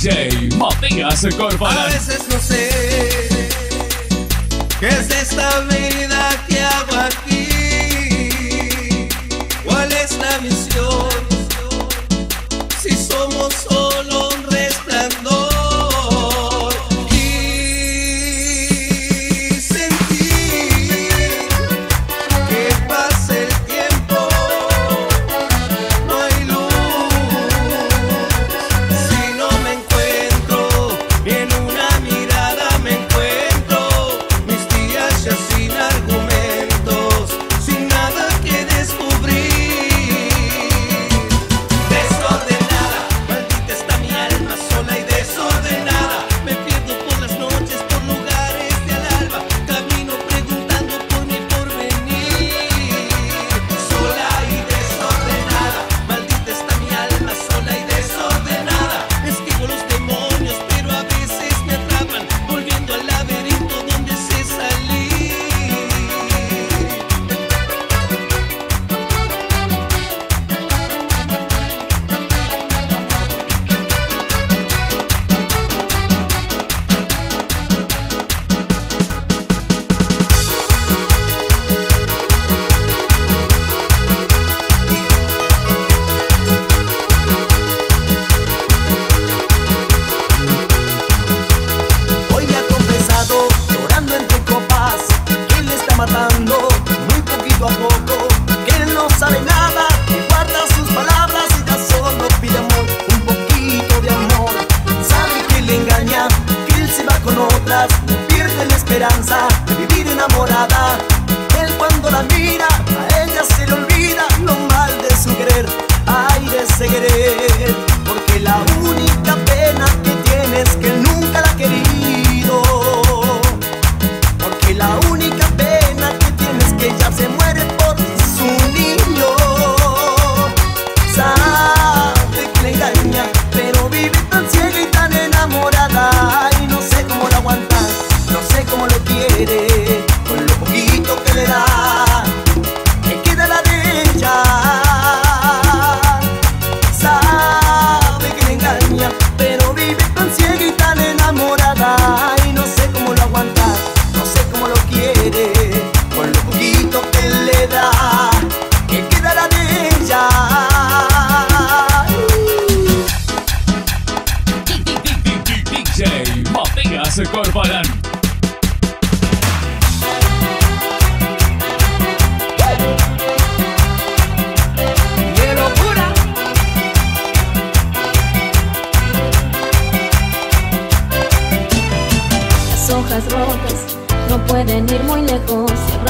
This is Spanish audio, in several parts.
DJ Matías A veces no sé qué es esta vida que hago aquí. ¿Cuál es la misión? Si somos solos.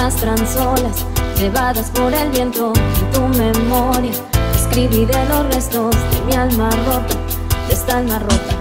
arrastran solas, llevadas por el viento en tu memoria. Escribiré los restos de mi alma rota, de esta alma rota.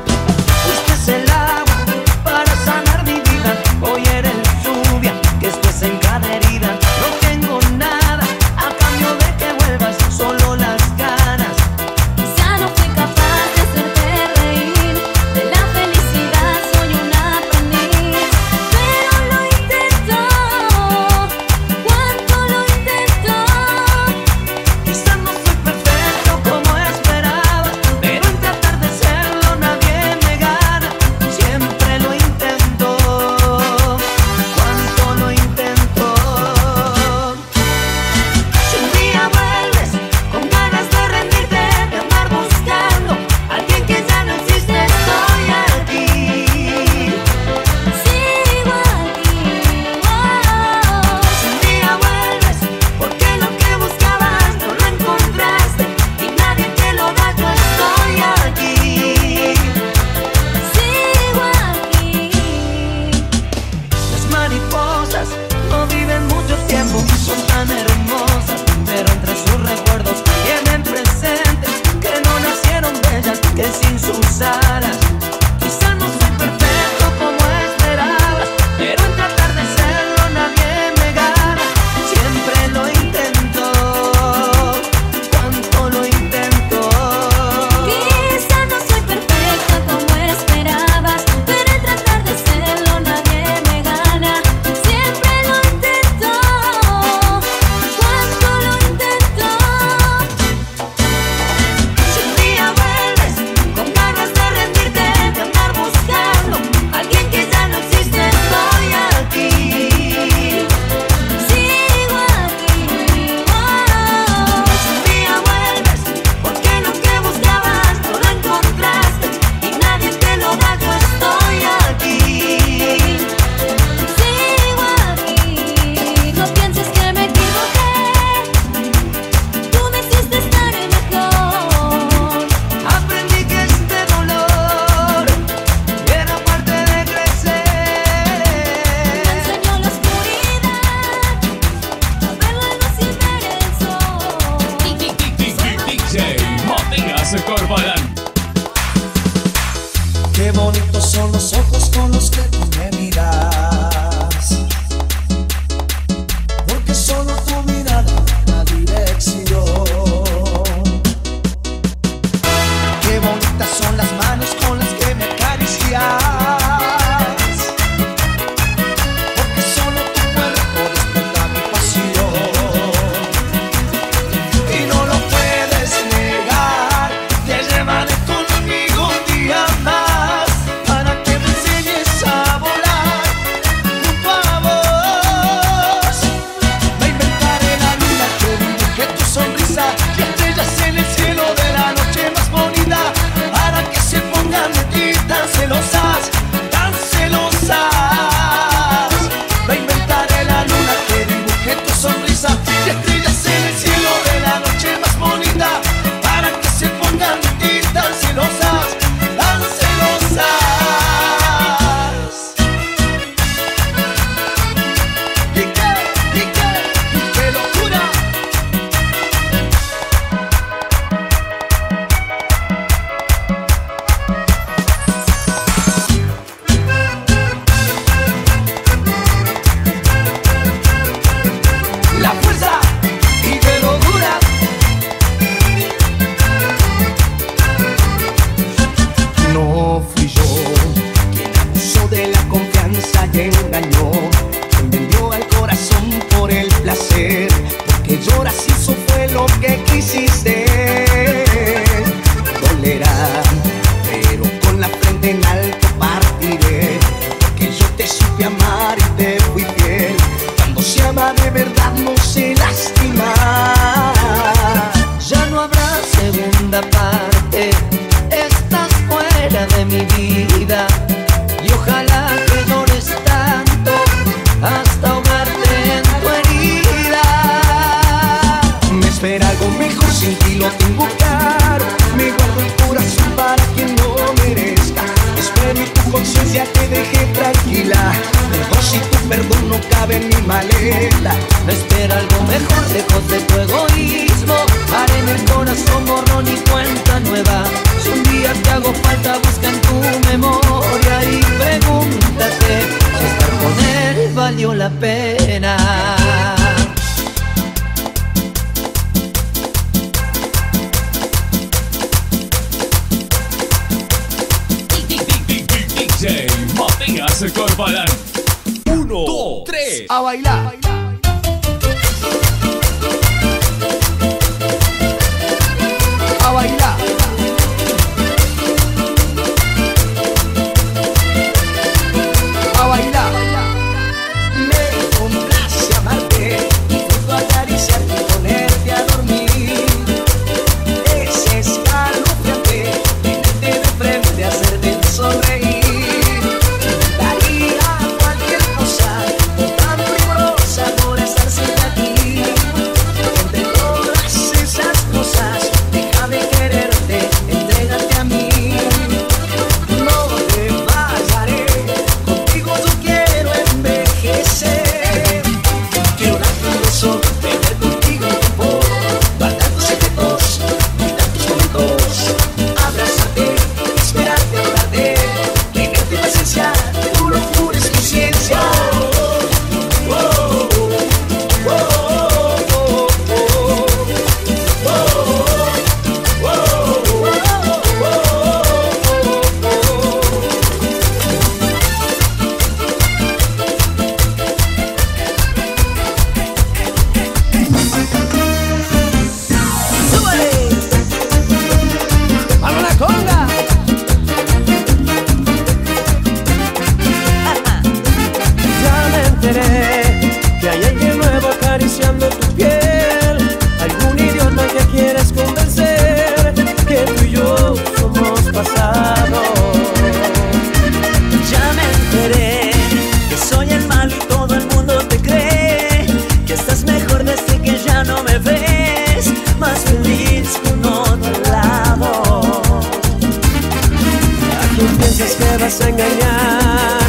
A engañar?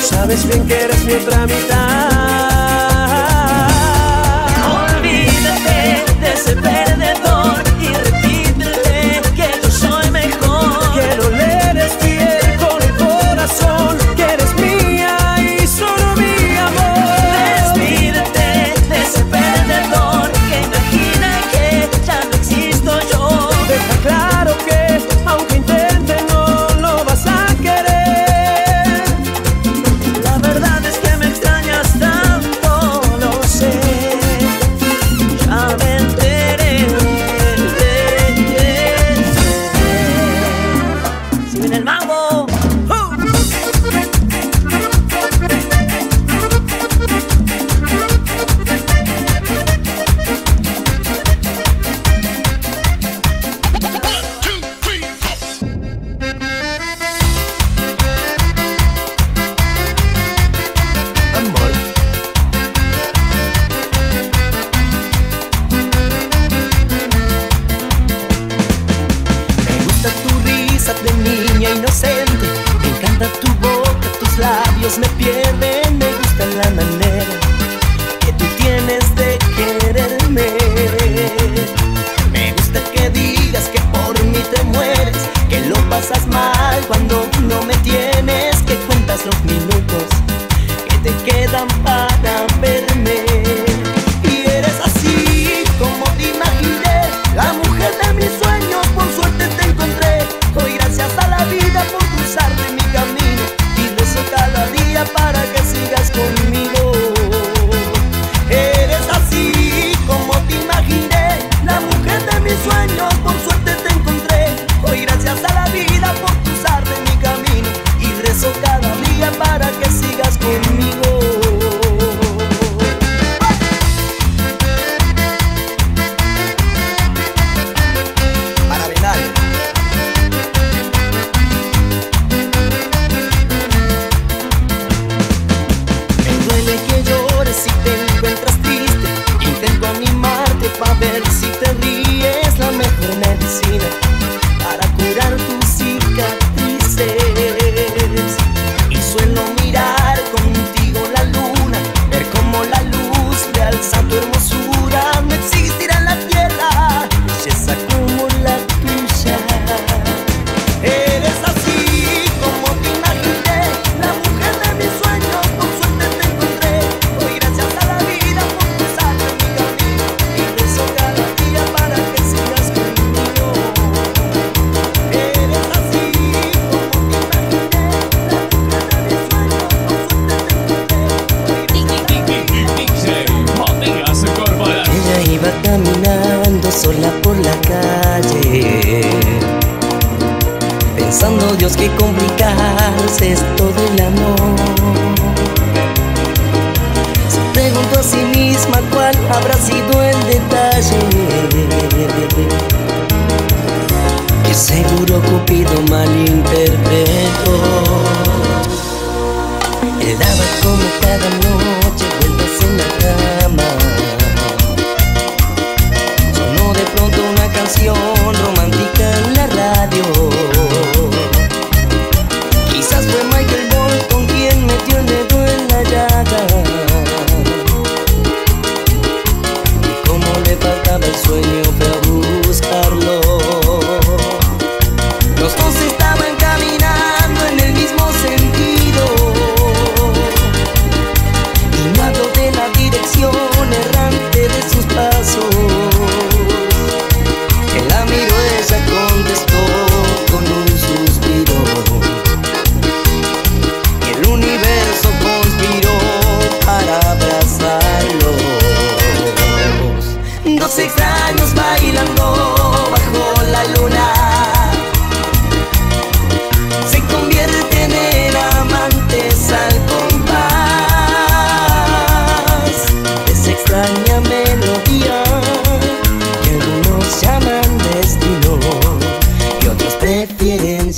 Sabes bien que eres mi otra mitad. de complicarse es todo el amor. Se preguntó a sí misma cuál habrá sido el detalle. Que seguro Cupido malinterpretó. Él daba como cada noche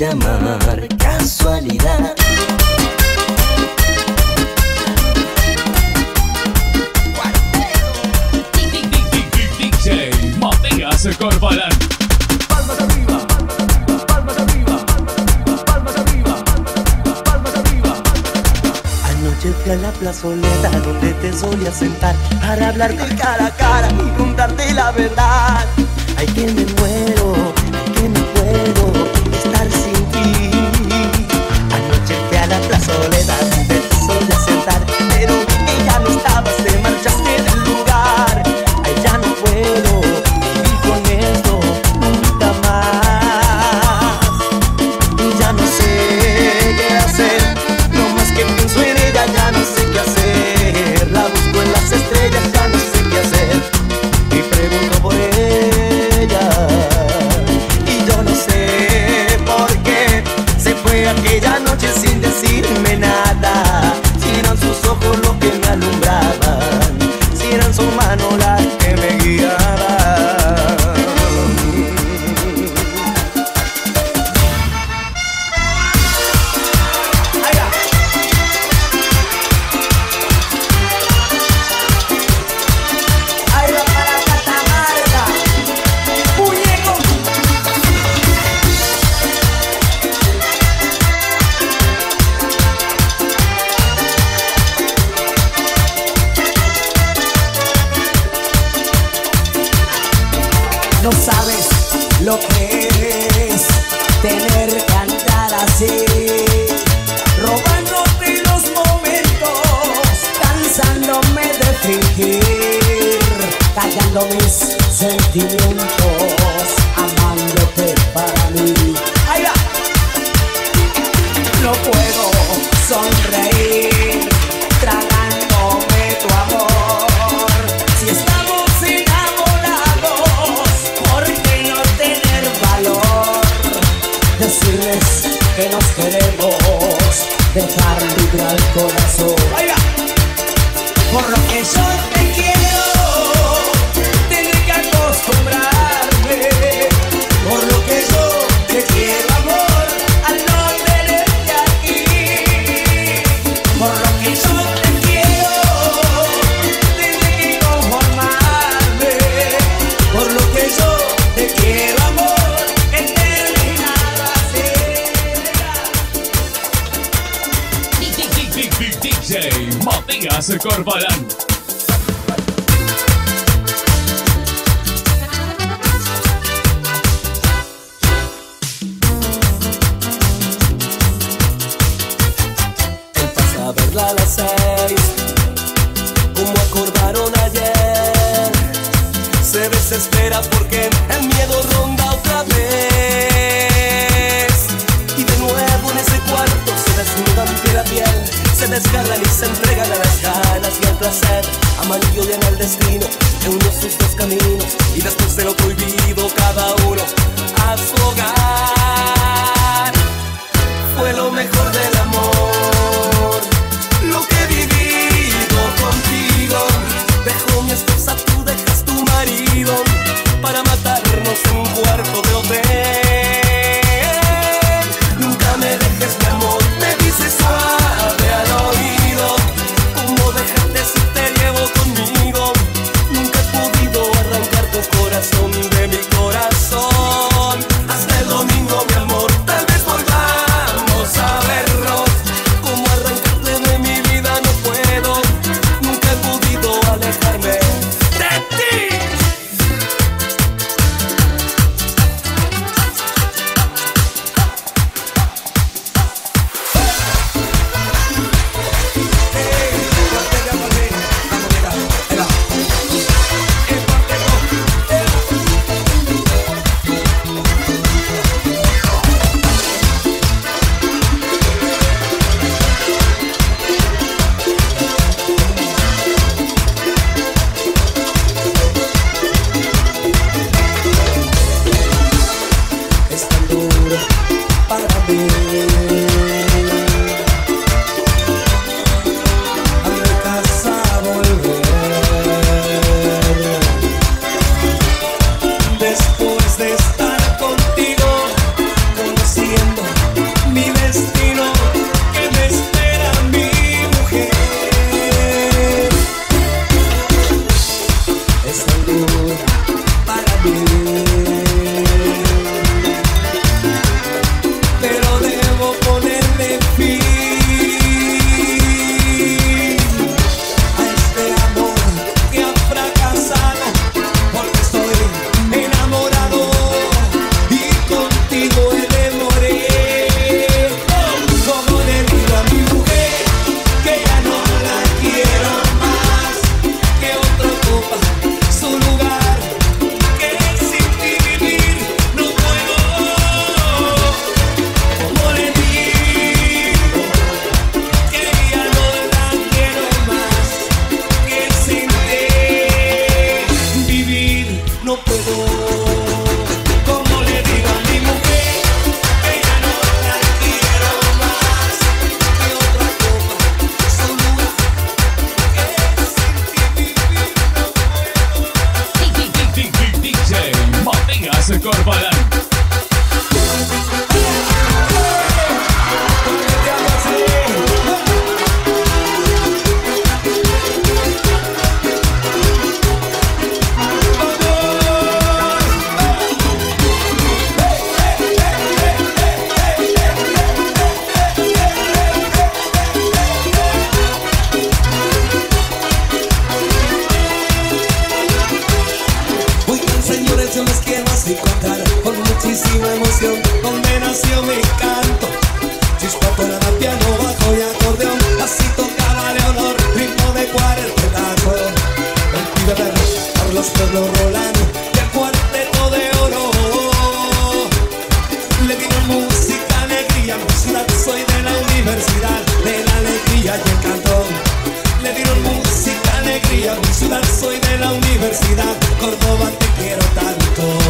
llamar casualidad. DJ Matías Corbalán. Palmas arriba, palmas arriba, palmas arriba, palmas arriba. Anoche fui a la plaza plazoleta donde te solía sentar para hablarte cara a cara y contarte la verdad. Ay que me muero, ay que me puedo soledad, de sentar, pero desesperas porque el miedo ronda otra vez. Y de nuevo en ese cuarto se desnudan piel a piel, se desgarran y se entregan a las ganas y al placer. Amarillo llena el destino de uno sus dos caminos y después de lo prohibido cada uno a su hogar. Fue lo mejor de la un cuarto de hotel. Quiero tanto.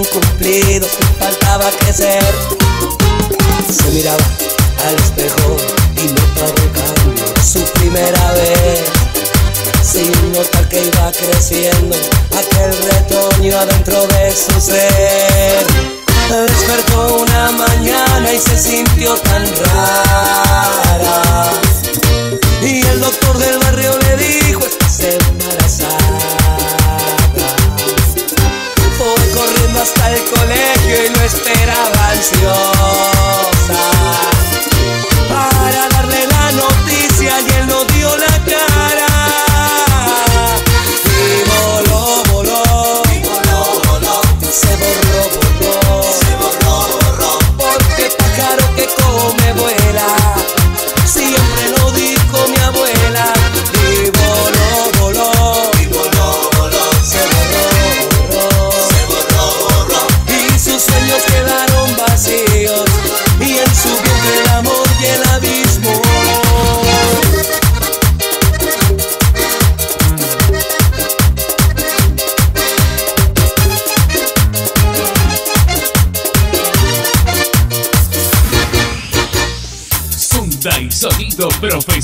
incumplidos, faltaba crecer. Se miraba al espejo y notaba un cambio, su primera vez. Sin notar que iba creciendo aquel retoño adentro de su ser. Despertó una mañana y se sintió tan rara. Y el doctor del esperaba ansioso.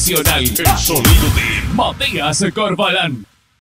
Nacional. El sonido de Matías Corbalán.